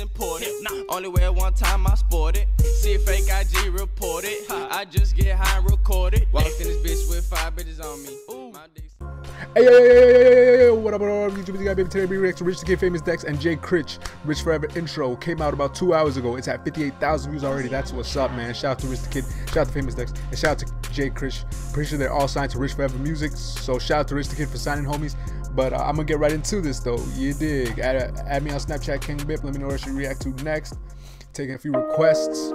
important. Nah. Only wear one time I sport it. See fake IG reported. I just get high and recorded. Walked in this bitch with five bitches on me. Ooh. Hey, yo, yo, yo, yo, yo, yo, yo, what up, what up, YouTube? It's your baby today. We react to Rich the Kid, Famous Dex and Jay Critch. Rich Forever intro came out about two hours ago. It's at 58,000 views already. That's what's up, man. Shout out to Rich the Kid, shout out to Famous Dex, and shout out to Jay Critch. Pretty sure they're all signed to Rich Forever Music. So shout out to Rich the Kid for signing, homies but uh, I'm gonna get right into this though you dig add, add me on Snapchat King Bip let me know what I should react to next taking a few requests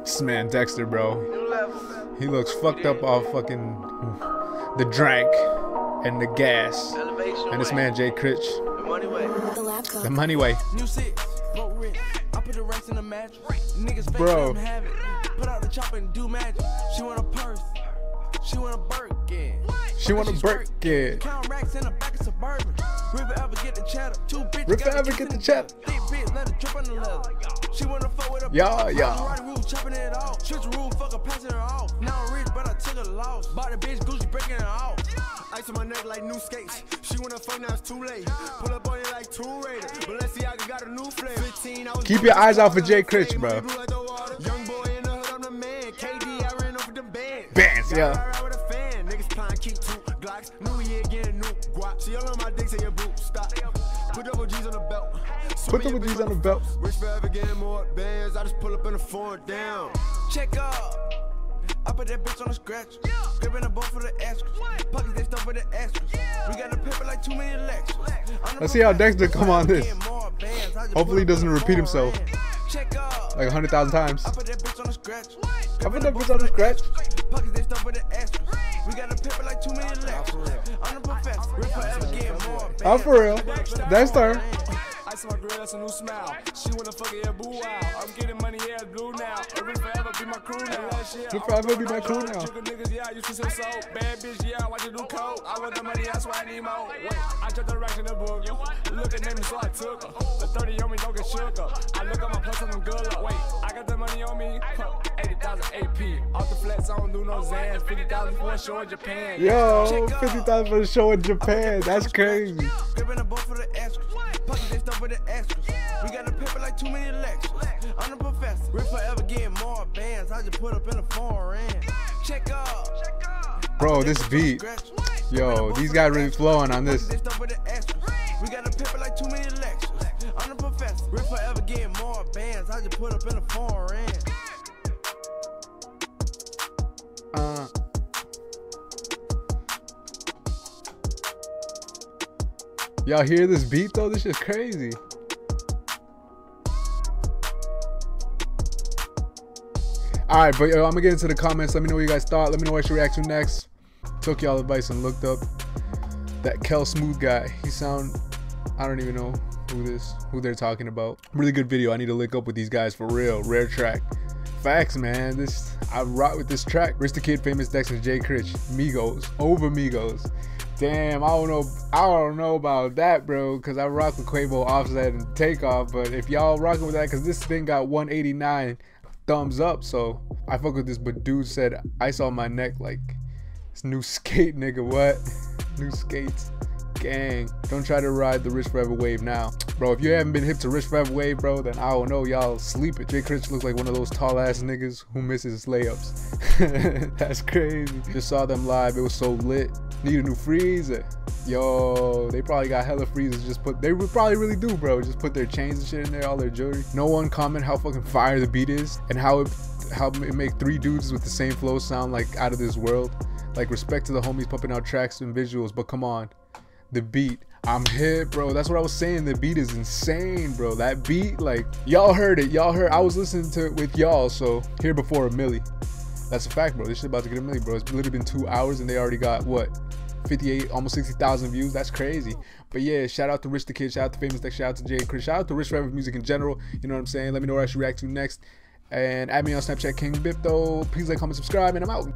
this man Dexter bro he looks fucked up off fucking the drink and the gas. And this man Jay Critch, The lab the money way. New six, broke rich. I put the racks in the mattress. Niggas fake Bro. have it. Put out the chopper and do magic. She want a purse. She want a Birkin. She want a She's Birkin. Count racks in the back of suburban. River ever get the cheddar. Two bitches. River ever get the cheddar. Thick bitch, let it drip on the leather. She wanna fuck with a Yeah, boss. yeah. Riding rules, chopping it off. Switch rule, fuck her, passing her off. Now I'm rich, but I took a loss. Bought a bitch, Gucci breaking it off. Ice on my neck like new skates. She wanna fuck now it's too late. Pull up on you like Tomb Raider. Balenciaga got a new flavor. 15, I was Keep your eyes out for Jay Critch, bro. Bands, yeah. right out with a fan. Niggas pine, keep two Glocks. New year, getting new guap. See all on my dick, say your boot stop. Put double G's on the belt. Put double G's on the belt. Rich forever getting more bands. I just pull up in the four down. Check up. I put that bitch on the scratch. Gripping the boat for the extras. Pockets they stuff for the extras. We got a paper like too many Lexus. Let's see how Dexter come on this. More bands. I just Hopefully he doesn't repeat himself. Check up. Like a hundred thousand times. I put that bitch on the scratch. I put that bitch on the scratch. Pockets they stuff for the extras. We got a paper like too many Lexus. I'm the professor. We forever getting more. I'm oh, for real. Dexter. Ice on my grill, that's a new smile. She wanna fuck it, yeah, boo wow. I'm getting money, yeah, blue now. Every forever be my crew now. Last forever be my crew now. Niggas, yeah, I used to soap. Bad bitch, yeah, I watch you do coke. I want the money, that's why I need more. Wait, I racks in the boogie. Look at me, so I took her. The 30 on me, don't get shook up. I look at my plus them good luck. Wait, I got the money on me. Huh, 80,000 Off the flats, I don't do no Zans. 50,000 for a show in Japan. Yo, 50,000 for the show in Japan. That's crazy. Gripping the boat for the extras. Pockets they stuff for the extras. We got a paper like too many Lexus. I'm the professor. We forever getting more bands. I just put up in a foreign. Check up. Bro, this beat. Yo, these guys really flowing on this. They stuff for the extras. We got a paper like too many Lexus. I'm the professor. We forever getting more bands. I just put up in a foreign. Y'all hear this beat though? This shit's crazy. All right, but uh, yo, I'm gonna get into the comments. Let me know what you guys thought. Let me know what I should react to next. Took y'all advice and looked up that Kel Smooth guy. He sound, I don't even know who this, who they're talking about. Really good video. I need to link up with these guys for real. Rare track. Facts, man. This I rock with this track. Rich the Kid, Famous Dex, and Jay Critch. Migos. Over Migos. Damn, I don't know. I don't know about that, bro. Cause I rock with Quavo, Offset, and Takeoff. But if y'all rocking with that, cause this thing got 189 thumbs up. So I fuck with this. But dude said I saw my neck like this new skate nigga. What? New skates. Gang. Don't try to ride the Rich Forever wave now. Bro, if you haven't been hip to Rich Forever wave, bro, then I don't know. Y'all sleep it. Jay Critch looks like one of those tall ass niggas who misses layups. That's crazy. Just saw them live. It was so lit. Need a new freezer. Yo, they probably got hella freezers. Just put, they probably really do, bro. Just put their chains and shit in there, all their jewelry. No one comment how fucking fire the beat is and how it, how it make three dudes with the same flow sound like out of this world. Like respect to the homies pumping out tracks and visuals, but come on, the beat. I'm hit, bro. That's what I was saying. The beat is insane, bro. That beat, like, y'all heard it. Y'all heard. I was listening to it with y'all, so here before a milli. That's a fact, bro. This shit about to get a milli, bro. It's literally been two hours and they already got what? 58, almost 60,000 views. That's crazy. But yeah, shout out to Rich the Kid, shout out to Famous Dex, shout out to Jay Critch, shout out to Rich Forever Music in general. You know what I'm saying? Let me know what I should react to next. And add me on Snapchat King Bip though. Please like, comment, subscribe, and I'm out.